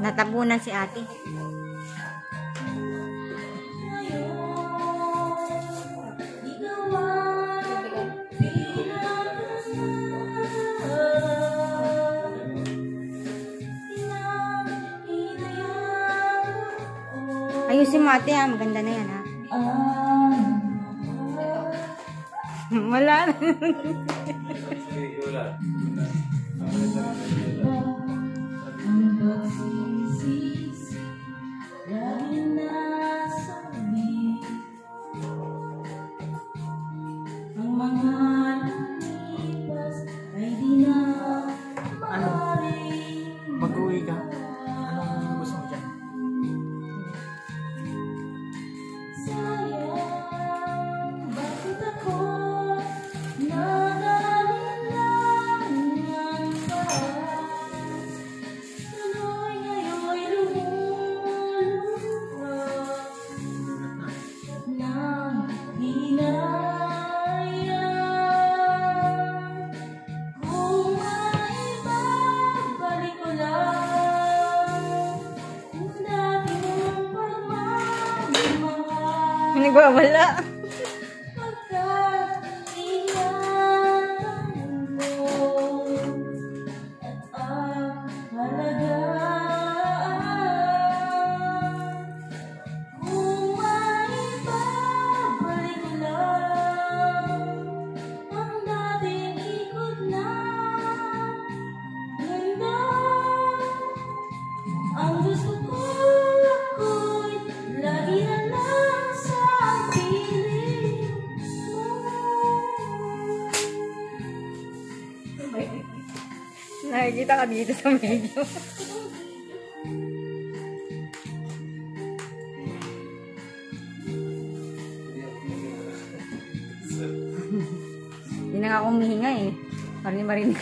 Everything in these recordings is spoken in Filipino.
Natabunan si ate. Ayusin mo ate ha. Maganda na yan ha. Wala 你给我回来 Nakikita ka dito sa medyo. Hindi na nga ako humihinga eh. Parang hindi marinig.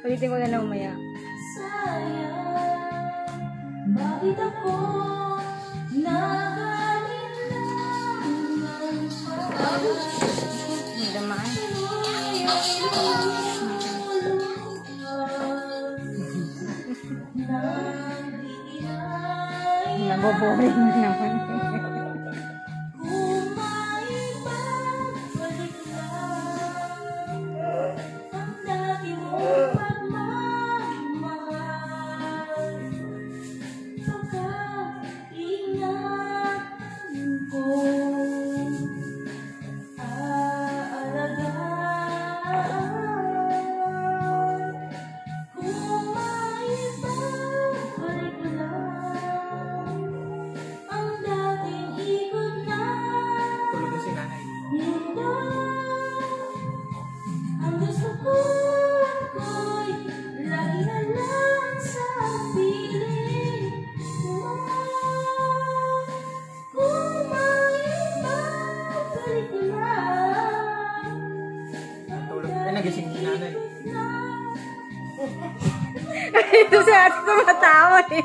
Ulitin ko na lang umaya. Sayang, bakit ako nagalilangan pa? Hindi damaan. 两不会你不 Nagising si nanay. Ito si ate tumatawa eh.